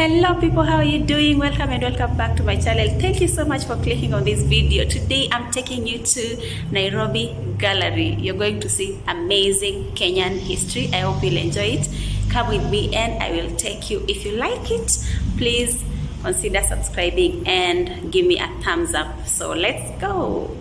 Hello people, how are you doing? Welcome and welcome back to my channel. Thank you so much for clicking on this video. Today I'm taking you to Nairobi Gallery. You're going to see amazing Kenyan history. I hope you'll enjoy it. Come with me and I will take you. If you like it, please consider subscribing and give me a thumbs up. So let's go.